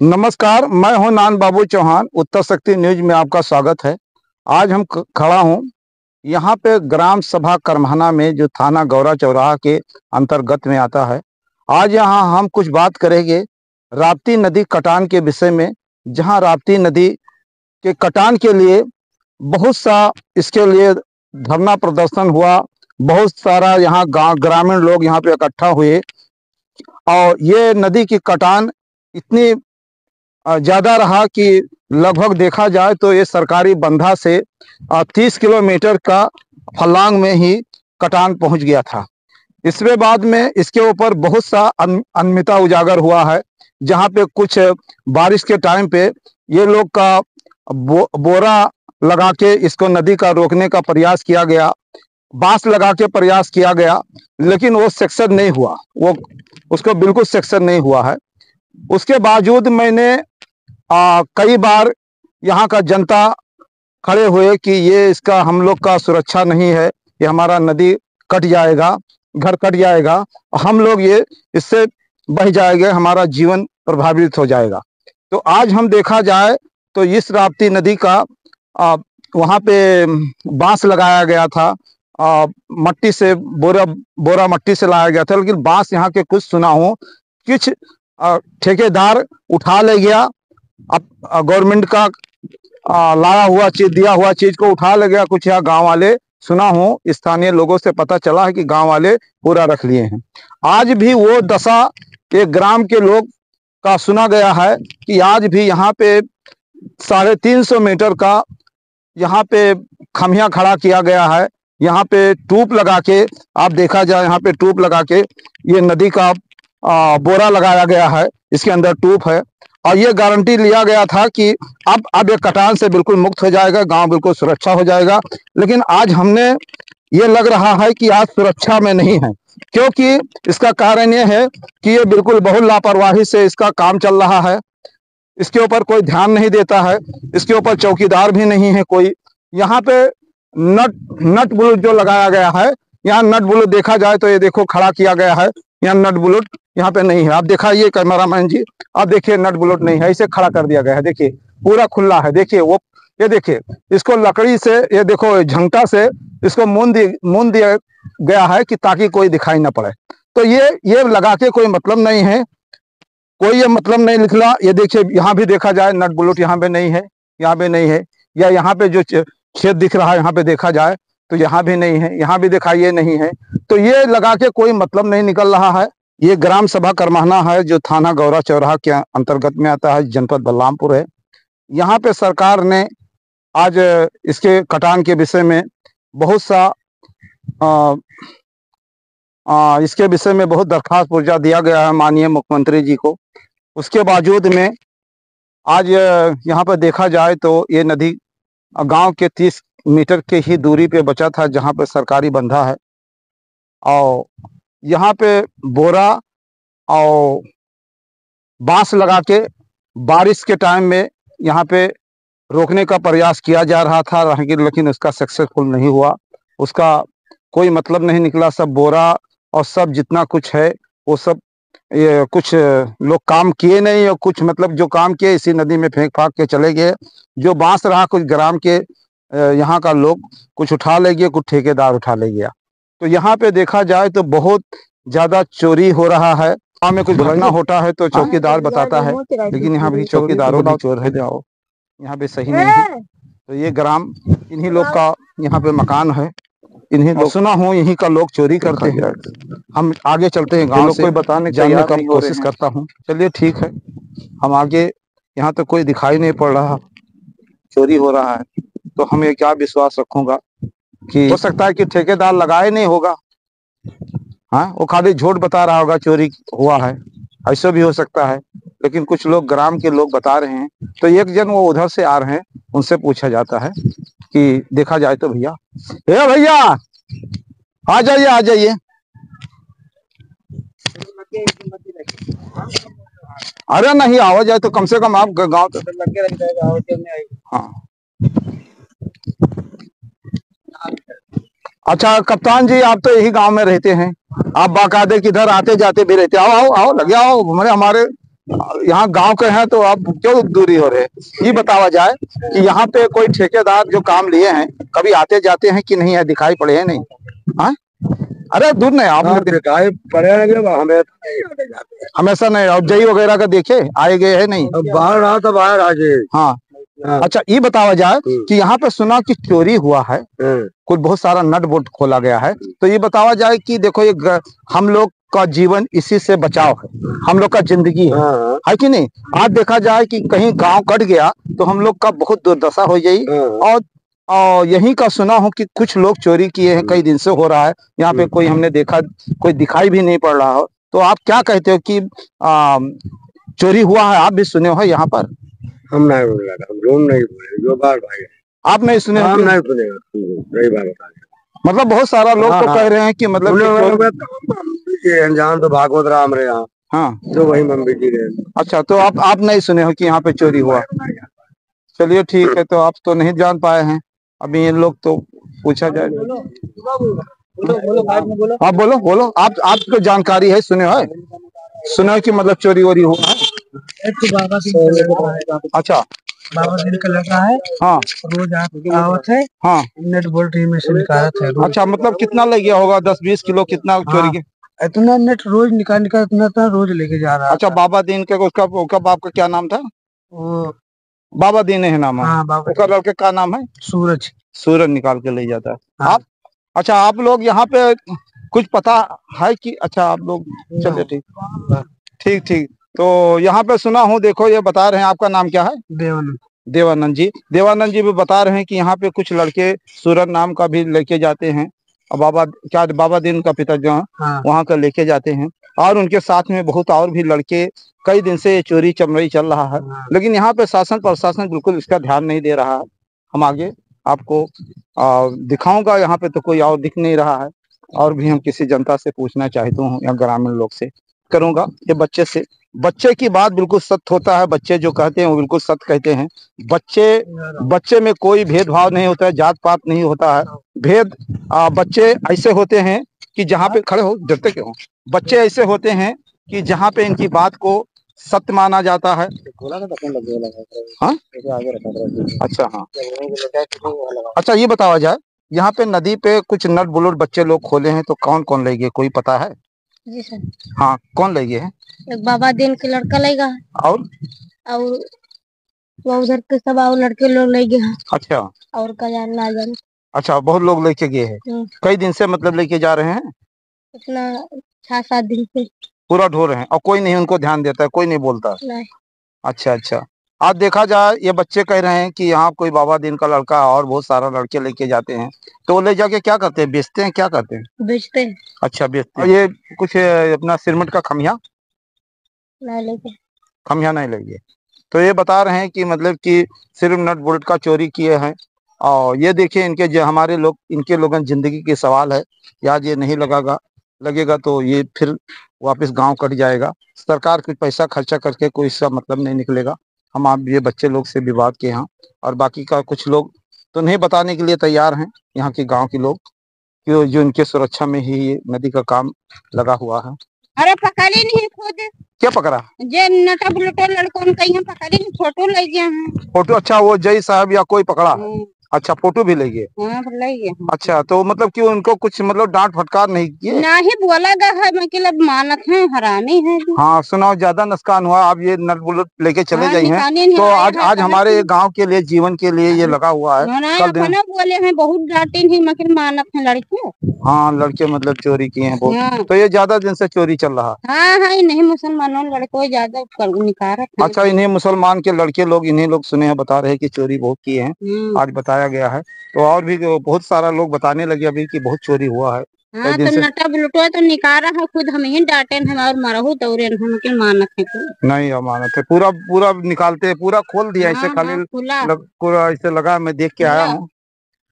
नमस्कार, मैं हूँ नान बाबू चौहान, उत्तर शक्ति न्यूज़ में आपका स्वागत है। आज हम खड़ा हूँ। यहाँ पे ग्राम सभा करमाना में जो थाना गौरा चौराहा के अंतर्गत में आता है, आज यहाँ हम कुछ बात करेंगे राप्ती नदी कटान के विषय में, जहाँ राप्ती नदी के कटान के लिए बहुत सा इसके लिए धरना प्रदर्शन हुआ। बहुत सारा यहाँ ग्रामीण लोग यहाँ पे इकट्ठा हुए और ये नदी की कटान इतनी ज़्यादा रहा कि लगभग देखा जाए तो ये सरकारी बंधा से तीस किलोमीटर का फलांग में ही कटान पहुँच गया था। इसके बाद में इसके ऊपर बहुत सा अन, अनमिता उजागर हुआ है जहाँ पे कुछ बारिश के टाइम पे ये लोग का बो, बोरा लगा के इसको नदी का रोकने का प्रयास किया गया बाँस लगा के प्रयास किया गया लेकिन वो सक्सेस नहीं हुआ। वो उसको बिल्कुल सक्सेस नहीं हुआ है। उसके बावजूद मैंने आ, कई बार यहाँ का जनता खड़े हुए कि ये इसका हम लोग का सुरक्षा नहीं है ये हमारा नदी कट जाएगा घर कट जाएगा हम लोग ये इससे बह जाएँगे हमारा जीवन प्रभावित हो जाएगा। तो आज हम देखा जाए तो इस राप्ती नदी का आ, वहाँ पे बाँस लगाया गया था आ, मट्टी से बोरा बोरा मट्टी से लाया गया था लेकिन बाँस यहाँ के कुछ सुना हो कुछ ठेकेदार उठा ले गया गवर्नमेंट का आ, लाया हुआ चीज़ दिया हुआ चीज़ को उठा ले गया कुछ यहाँ गाँव वाले। सुना हो स्थानीय लोगों से पता चला है कि गाँव वाले पूरा रख लिए हैं। आज भी वो दशा एक ग्राम के लोग का सुना गया है कि आज भी यहाँ पे साढ़े तीन सौ मीटर का यहाँ पे खमिया खड़ा किया गया है। यहाँ पे टूप लगा के आप देखा जाए यहाँ पे टूप लगा के ये नदी का आ, बोरा लगाया गया है। इसके अंदर टूप है। और ये गारंटी लिया गया था कि अब अब ये कटान से बिल्कुल मुक्त हो जाएगा, गाँव बिल्कुल सुरक्षा हो जाएगा। लेकिन आज हमने ये लग रहा है कि आज सुरक्षा में नहीं है, क्योंकि इसका कारण ये है कि ये बिल्कुल बहुत लापरवाही से इसका काम चल रहा है। इसके ऊपर कोई ध्यान नहीं देता है, इसके ऊपर चौकीदार भी नहीं है कोई। यहाँ पे नट नट बुलट जो लगाया गया है, यहाँ नट बुलट देखा जाए तो ये देखो खड़ा किया गया है, यहाँ नट बुलट यहाँ पे नहीं है। आप देखा ये कैमरा मैन जी। आप देखिए, नट बुलट नहीं है, इसे खड़ा कर दिया गया है। देखिए, पूरा खुला है। देखिए, वो, ये देखिए, इसको लकड़ी से, ये देखो झंटा से इसको मुन दी दिया गया है कि ताकि कोई दिखाई ना पड़े। तो ये ये लगा के कोई मतलब नहीं है। कोई ये मतलब नहीं निकला ये देखिए, यहाँ भी देखा जाए, नट बुलट यहाँ पे नहीं है, यहाँ पे नहीं है। या यहाँ पे जो खेत दिख रहा है, यहाँ पे देखा जाए तो यहाँ भी नहीं है, यहाँ भी दिखाइए नहीं है। तो ये लगा के कोई मतलब नहीं निकल रहा है। ये ग्राम सभा करमाना है जो थाना गौरा चौराहा के अंतर्गत में आता है जनपद बलरामपुर है। यहाँ पे सरकार ने आज इसके कटान के विषय में बहुत सा आ, आ, इसके विषय में बहुत दरखास्त पूर्जा दिया गया है माननीय मुख्यमंत्री जी को। उसके बावजूद में आज यहाँ पर देखा जाए तो ये नदी गाँव के तीस मीटर के ही दूरी पे बचा था जहाँ पे सरकारी बंधा है। और यहाँ पे बोरा और बाँस लगा के बारिश के टाइम में यहाँ पे रोकने का प्रयास किया जा रहा था, लेकिन उसका सक्सेसफुल नहीं हुआ। उसका कोई मतलब नहीं निकला। सब बोरा और सब जितना कुछ है, वो सब, ये कुछ लोग काम किए नहीं और कुछ मतलब जो काम किए, इसी नदी में फेंक फाक के चले गए। जो बाँस रहा, कुछ ग्राम के यहाँ का लोग कुछ उठा ले गए, कुछ ठेकेदार उठा ले गया। तो यहाँ पे देखा जाए तो बहुत ज़्यादा चोरी हो रहा है। गाँव में कुछ घटना होता है तो चौकीदार बताता है लेकिन यहाँ भी चौकीदारों का चोर है जाओ। यहाँ पे सही नहीं है। तो ये ग्राम इन्हीं लोग का यहाँ पे मकान है। इन्हीं लोग सुना हो यहीं का लोग चोरी करते हैं। हम आगे चलते हैं गाँव से। कोई बताने जानने का कोशिश करता हूँ। चलिए ठीक है। हम आगे यहाँ तो कोई दिखाई नहीं पड़ रहा। चोरी हो रहा है। तो हमें क्या विश्वास रखूँगा? कि हो सकता है कि ठेकेदार लगाए नहीं होगा। हाँ वो खाली झूठ बता रहा होगा चोरी हुआ है ऐसा भी हो सकता है। लेकिन कुछ लोग ग्राम के लोग बता रहे हैं तो एक जन वो उधर से आ रहे हैं उनसे पूछा जाता है कि देखा जाए तो भैया। हे भैया आ जाइए आ जाइए। अरे नहीं आवा जाए तो कम से कम आप गाँव तक लगे रह जाएगा हाँ। अच्छा कप्तान जी आप तो यही गाँव में रहते हैं। आप बाकायदे किधर आते जाते भी रहते आओ आओ आओ लगे आओ। हमारे हमारे यहाँ गाँव के हैं तो आप क्यों दूरी हो रहे हैं? ये बतावा जाए कि यहाँ पे कोई ठेकेदार जो काम लिए हैं कभी आते जाते हैं कि नहीं? है दिखाई पड़े हैं नहीं? हाँ? अरे दूर नहीं हाँ, आपने दिखाई पड़े हैं हमें हमेशा नहीं अब जई वगैरह का देखे आए गए है नहीं? बाहर रहा तो बाहर आ हाँ हाँ। अच्छा ये बतावा जाए हम्म। कि यहाँ पे सुना कि चोरी हुआ है। हम्म, कुछ बहुत सारा नट बोल्ट खोला गया है। तो ये बतावा जाए कि देखो ये हम लोग का जीवन इसी से बचाव है। हम लोग का ज़िंदगी है। हाँ, है। कि नहीं? आज देखा जाए कि कहीं गाँव कट गया तो हम लोग का बहुत दुर्दशा हो हाँ, और और यहीं का सुना हूँ कि कुछ लोग चोरी किए हैं। कई दिन से हो रहा है। यहाँ पे कोई हमने देखा कोई दिखाई भी नहीं पड़ रहा हो। तो आप क्या कहते हो कि आ, चोरी हुआ है? आप भी सुने हो यहाँ पर। हम नहीं बोल रहे हम झूठ नहीं बोले जो बार भाई। आप नहीं सुने हम नहीं सुनेगा सही बात बता रहे मतलब बहुत सारा लोग हाँ, तो हाँ। कह रहे हैं कि मतलब सुने में तो हैं, जान तो भागवत राम रे यहाँ। हाँ। जो वही मम्मी जी रहे अच्छा तो आप आप नहीं सुने हो कि यहाँ पे चोरी हुआ? चलिए ठीक है तो आप तो नहीं जान पाए हैं। अभी ये लोग तो पूछा जाए। हाँ बोलो बोलो। आप आपको जानकारी है सुने हो? सुने हो कि मतलब चोरी वोरी हुआ है? बाबा है अच्छा। बाबा दिन का लड़का है? हाँ। रोज आवत है हाँ। नेट बोल्ट में से निकालत है अच्छा मतलब कितना लग गया होगा? दस बीस किलो कितना चोरी के? इतना नेट रोज निकाल निकाल इतना इतना रोज लेके जा रहा अच्छा बाबा दीन के उसका उसका बाप का क्या नाम था? वो बाबा दीन है नाम। है हाँ उसका लड़के का नाम है? सूरज। सूरज निकाल के ले जाता है। हाँ। आप अच्छा आप लोग यहाँ पे कुछ पता है कि अच्छा आप लोग चलिए ठीक। ठीक ठीक। तो यहाँ पे सुना हूँ देखो ये बता रहे हैं आपका नाम क्या है? देवानंद। देवानंद जी। देवानंद जी भी बता रहे हैं कि यहाँ पे कुछ लड़के सूरज नाम का भी लेके जाते हैं। और बाबा क्या बाबा दिन का पिता जो है हाँ। वहाँ का लेके जाते हैं। और उनके साथ में बहुत और भी लड़के कई दिन से ये चोरी चमड़ी चल रहा है। हाँ। लेकिन यहाँ पे शासन प्रशासन बिल्कुल इसका ध्यान नहीं दे रहा है। हम आगे आपको दिखाऊँगा यहाँ पे तो कोई और दिख नहीं रहा है। और भी हम किसी जनता से पूछना चाहता हूँ या ग्रामीण लोग से करूँगा। ये बच्चे से बच्चे की बात बिल्कुल सत्य होता है बच्चे जो कहते हैं वो बिल्कुल सत्य कहते हैं। बच्चे बच्चे में कोई भेदभाव नहीं होता है जात पात नहीं होता है। भेद आ, बच्चे ऐसे होते हैं कि जहाँ पे खड़े हो डरते क्यों? बच्चे ऐसे होते हैं कि जहाँ पे इनकी बात को सत्य माना जाता है। हाँ? अच्छा हाँ। अच्छा ये बतावा जाए यहाँ पे नदी पे कुछ नट बुलट बच्चे लोग खोले हैं तो कौन कौन ले गए कोई पता है? जी सर। हाँ कौन ले गए हैं? एक बाबा दिन के लड़का लेगा। और? और वो उधर के सब और लड़के लोग ले गए अच्छा। और का जान ना जाने अच्छा बहुत लोग लेके गए हैं। हम्म। कई दिन से मतलब लेके जा रहे हैं? इतना छह सात दिन से। पूरा ढो रहे हैं। और कोई नहीं उनको ध्यान देता है कोई नहीं बोलता। नहीं। अच्छा अच्छा। आज देखा जाए ये बच्चे कह रहे हैं कि यहाँ कोई बाबा दिन का लड़का और बहुत सारा लड़के लेके जाते हैं। तो वो ले जाके क्या करते हैं? बेचते हैं क्या करते हैं? बेचते हैं। अच्छा बेचते हैं। ये कुछ अपना सिरमट का खमिया? नहीं खमिया नहीं लगे। तो ये बता रहे हैं कि मतलब कि सिर्फ़ नट बोल्ट का चोरी किए हैं। और ये देखिए इनके जो हमारे लोग इनके लोगों ज़िंदगी के सवाल है। आज ये नहीं लगागा लगेगा तो ये फिर वापस गाँव कट जाएगा। सरकार कुछ पैसा खर्चा करके कोई इसका मतलब नहीं निकलेगा। हम आप ये बच्चे लोग से विवाद के यहाँ और बाकी का कुछ लोग तो नहीं बताने के लिए तैयार हैं। यहाँ के गाँव के लोग कि जो इनके सुरक्षा में ही ये नदी का काम लगा हुआ है। अरे पकड़ी नहीं खुद। क्या पकड़ा? जे नटा बुलटो लड़कों कहीं पकड़ी नहीं फ़ोटो ले गया फ़ोटो? अच्छा वो जय साहब या कोई पकड़ा? अच्छा फ़ोटो भी ले गए हाँ गए हैं। अच्छा तो मतलब कि उनको कुछ मतलब डांट फटकार नहीं किए? ना ही बोला गया है मतलब मानत है हरामी है। हाँ सुनाओ ज़्यादा नुकसान हुआ आप ये नट बुलट लेके चले हाँ, गई हैं। तो आज आज हमारे गाँव के लिए जीवन के लिए ये लगा हुआ है कल दिन- बोले हैं बहुत डांटे मानक मानत है लड़के हाँ लड़के मतलब चोरी किए हैं बहुत। हाँ। तो ये ज़्यादा दिन से चोरी चल रहा। है हाँ हाँ ये नहीं मुसलमानों लड़को ज़्यादा निकारत अच्छा इन्हें मुसलमान के लड़के लोग इन्हें लोग सुने हैं बता रहे हैं कि चोरी बहुत किए हैं। हम्म, आज बताया गया है। तो और भी बहुत सारा लोग बताने लगे अभी की बहुत चोरी हुआ है। हाँ तो से- नटा बुलटो तो निकारा है खुद हम ही डांटे और मरहू दौरे हम के मानत है नहीं अमानत है। पूरा पूरा निकालते पूरा खोल दिया ऐसे हाँ, हाँ, खुला पूरा ऐसे लगा मैं देख के आया हाँ।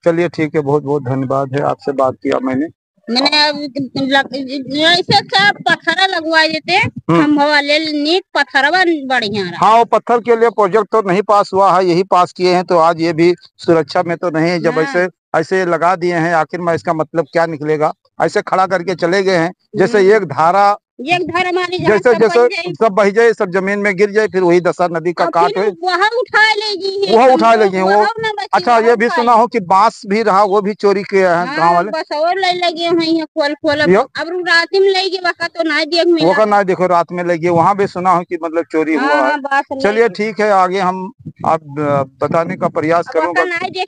चलिए ठीक है बहुत बहुत धन्यवाद है आपसे बात किया मैंने मैंने लग- ऐसे सब पत्थर लगवा देते हम्म। हम वाले नीक पत्थरवा बढ़िया रहा हाँ वो पत्थर के लिए प्रोजेक्ट तो नहीं पास हुआ है यही पास किए हैं तो आज ये भी सुरक्षा में तो नहीं है जब हाँ। ऐसे ऐसे लगा दिए हैं आखिर में इसका मतलब क्या निकलेगा ऐसे खड़ा करके चले गए हैं जैसे हम्म। एक धारा एक धर्म जैसे जैसे सब बह जाए सब ज़मीन में गिर जाए फिर वही दशा नदी का काट फिर है वहाँ उठा ले जी वहाँ उठा ले वो- अच्छा ये भी सुना हो कि बाँस भी रहा वो भी चोरी किया है गाँव हाँ, वाले। बस और ले लगे हैं यहाँ खोल खोल। अब रात में ले गए वहाँ तो ना देख मिला। वो का ना देखो रात में लगी। वहाँ भी सुना हो कि मतलब चोरी हुआ हाँ, है। हाँ, ले चलिए ठीक है आगे हम आप बताने का प्रयास करूँगा।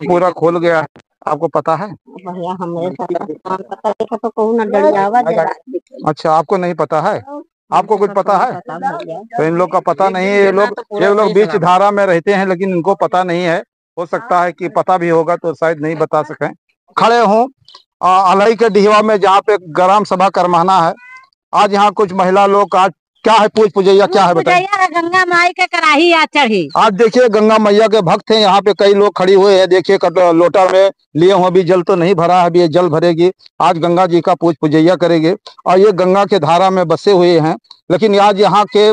पूरा खोल गया है। आपको पता है? भैया हमें पता पता देखा तो दिखे। अच्छा आपको नहीं पता है? आपको कुछ पता है? तो इन लोग का पता नहीं है ये लोग ये लोग बीच धारा में रहते हैं लेकिन इनको पता नहीं है। हो सकता है। कि पता भी होगा तो शायद नहीं बता सकें। खड़े हूँ। अलई के डिहवा में जहाँ पे ग्राम सभा करमाना है आज यहाँ कुछ महिला लोग आज क्या है पूछ पूजैया क्या है बताइए? गंगा माई के कराही आ चढ़ी। आज देखिए गंगा मैया के भक्त हैं यहाँ पे कई लोग खड़ी हुए हैं। देखिए लोटा में लिए हुए अभी जल तो नहीं भरा है अभी ये जल भरेगी। आज गंगा जी का पूज पूजैया करेंगे। और ये गंगा के धारा में बसे हुए हैं। लेकिन आज यहाँ के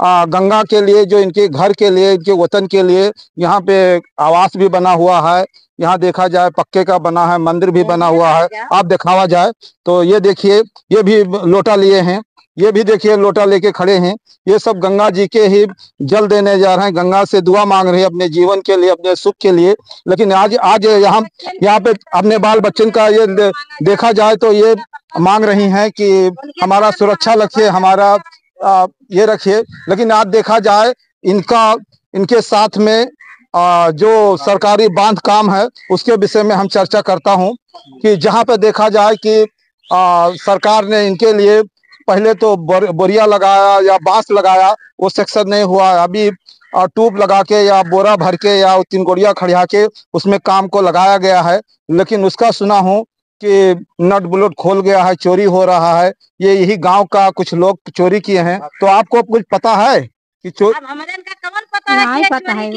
आ, गंगा के लिए जो इनके घर के लिए इनके वतन के लिए यहाँ पे आवास भी बना हुआ है। यहाँ देखा जाए पक्के का बना है मंदिर भी बना हुआ है। आप दिखावा जाए तो ये देखिए ये भी लोटा लिए हैं। ये भी देखिए लोटा लेके खड़े हैं। ये सब गंगा जी के ही जल देने जा रहे हैं। गंगा से दुआ मांग रहे हैं अपने जीवन के लिए अपने सुख के लिए। लेकिन आज आज यहाँ यहाँ पे अपने बाल बच्चन का ये देखा जाए तो ये मांग रही हैं कि हमारा सुरक्षा रखिए हमारा आ, ये रखिए। लेकिन आज देखा जाए इनका इनके साथ में आ, जो सरकारी बाँध काम है उसके विषय में हम चर्चा करता हूँ कि जहाँ पे देखा जाए कि आ, सरकार ने इनके लिए पहले तो बोर, बोरिया लगाया या बाँस लगाया वो सक्सेस नहीं हुआ। अभी ट्यूब लगा के या बोरा भर के या तीन गोड़िया खड़िया के उसमें काम को लगाया गया है। लेकिन उसका सुना हूँ कि नट बुलेट खोल गया है चोरी हो रहा है। ये यही गाँव का कुछ लोग चोरी किए हैं। तो आपको कुछ पता है कि चोर पता है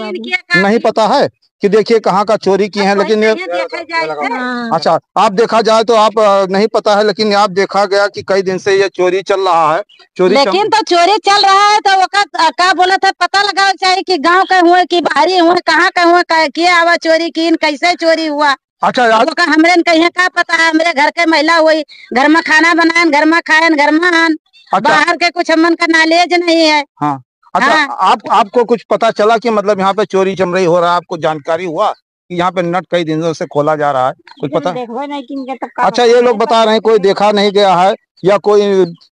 नहीं पता है? का कि देखिए कहाँ का चोरी किए हैं लेकिन जाए से। हाँ, अच्छा आप देखा जाए तो आप नहीं पता है लेकिन आप देखा गया कि कई दिन से ये चोरी चल रहा है चोरी चल- लेकिन तो चोरी चल रहा है तो का बोला था पता लगा चाहिए कि गाँव का हुए कि बाहरी हुए कहाँ का हुए का- किया आवा चोरी की कैसे चोरी हुआ? अच्छा यार। ओका हमरे कहीं का पता है हमरे घर के महिला हुई घर में खाना बनाए घर में खाए घर में आन। अच्छा। बाहर के कुछ हमन का नॉलेज नहीं है। अच्छा हाँ। आप आपको कुछ पता चला कि मतलब यहाँ पे चोरी चमरई हो रहा है आपको जानकारी हुआ कि यहाँ पे नट कई दिनों से खोला जा रहा है? कुछ पता? तो अच्छा ये लोग बता रहे हैं कोई देखा नहीं गया है या कोई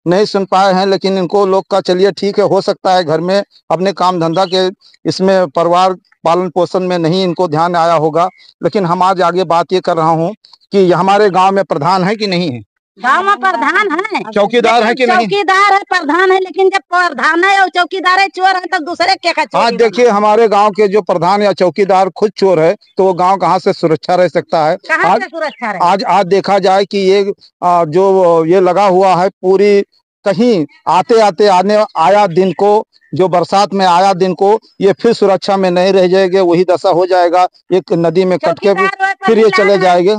नहीं सुन पाए हैं लेकिन इनको लोग का चलिए ठीक है हो सकता है घर में अपने काम धंधा के इसमें परिवार पालन पोषण में नहीं इनको ध्यान आया होगा लेकिन हम आज आगे बात ये कर रहा हूँ कि हमारे गाँव में प्रधान है कि नहीं है? गाँव में प्रधान है। चौकीदार है कि नहीं? चौकीदार है प्रधान है लेकिन जब प्रधान है और चौकीदार है चोर है तो दूसरे के आज देखिए हमारे गाँव के जो प्रधान या चौकीदार खुद चोर है तो वो गाँव कहाँ से सुरक्षा रह सकता है? कहाँ आज से सुरक्षा रहे? आज आज देखा जाए कि ये आ, जो ये लगा हुआ है पूरी कहीं आते आते आने आया दिन को जो बरसात में आया दिन को ये फिर सुरक्षा में नहीं रह जाएँगे वही दशा हो जाएगा। एक नदी में कट के फिर ये चले जाएँगे।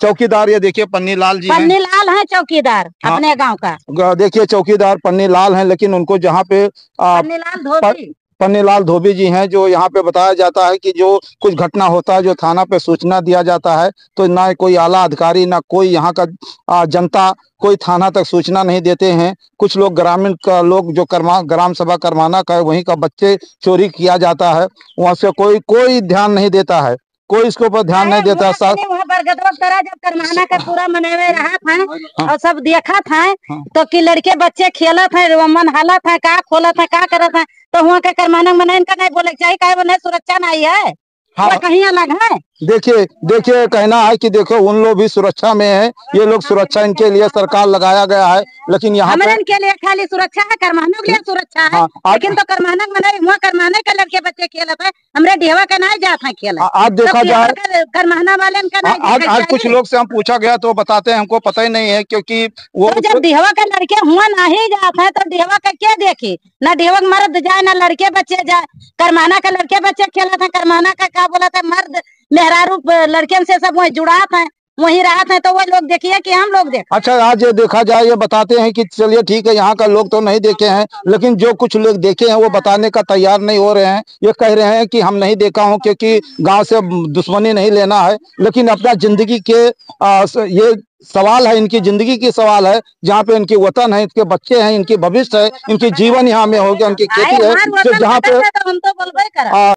चौकीदार ये देखिए पन्नी लाल जी पन्नी लाल है चौकीदार हाँ। अपने गाँव का। देखिए चौकीदार पन्नी लाल है लेकिन उनको जहाँ पे आ, पन्नी लाल धोबी पन्नीलाल धोबी जी हैं जो यहाँ पे बताया जाता है कि जो कुछ घटना होता है जो थाना पे सूचना दिया जाता है तो ना कोई आला अधिकारी ना कोई यहाँ का आ, जनता कोई थाना तक सूचना नहीं देते हैं। कुछ लोग ग्रामीण का लोग जो कर्मा ग्राम सभा करमाना का वहीं का बच्चे चोरी किया जाता है। वहाँ से कोई कोई ध्यान नहीं देता है। कोई इसके ऊपर ध्यान नहीं देता वहाँ सा मैंने करा जब करमाना का पूरा मनावे रहा था हाँ। और सब देखा था हाँ। तो कि लड़के बच्चे खेला था मन हाला था का खोला था का करा था तो वहाँ का करमाना मनाइन का नहीं बोले के चाहिए नहीं सुरक्षा नहीं है हाँ कहीं अलग है देखिए देखिए कहना है कि देखो उन लोग भी सुरक्षा में है। ये लोग सुरक्षा इनके लिए सरकार लगाया गया है लेकिन यहाँ पे के लिए खाली सुरक्षा है करमानों के लिए सुरक्षा है। हाँ, आज लेकिन तो करमाना मनाई वहाँ करमाने का लड़के बच्चे खेला था हमरे डेहवा का नहीं जाता खेला। आ- आज देखा तो जाए करमाना वाले आ- आज आज कुछ लोग से हम पूछा गया तो बताते हैं हमको पता ही नहीं है क्योंकि वो तो जब डेहवा का लड़के हुआ नहीं जाता है तो डेहवा का क्या देखे? न डेहवा मर्द जाए न लड़के बच्चे जाए। करमाना का लड़के बच्चे खेला था करमाना का क्या बोला था? मर्द मेहरारू प- लड़के से सब वही जुड़ा था वहीं राहत है तो वो लोग देखिए कि हम लोग देख। अच्छा आज ये देखा जाए ये बताते हैं कि चलिए ठीक है यहाँ का लोग तो नहीं देखे हैं लेकिन जो कुछ लोग देखे हैं वो बताने का तैयार नहीं हो रहे हैं। ये कह रहे हैं कि हम नहीं देखा हूँ क्योंकि गाँव से दुश्मनी नहीं लेना है लेकिन अपना ज़िंदगी के आ, ये सवाल है इनकी ज़िंदगी की सवाल है जहाँ पे इनके वतन है इनके बच्चे हैं इनकी भविष्य है इनकी जीवन यहाँ में हो गया इनकी खेती है तो जहाँ पे है हम तो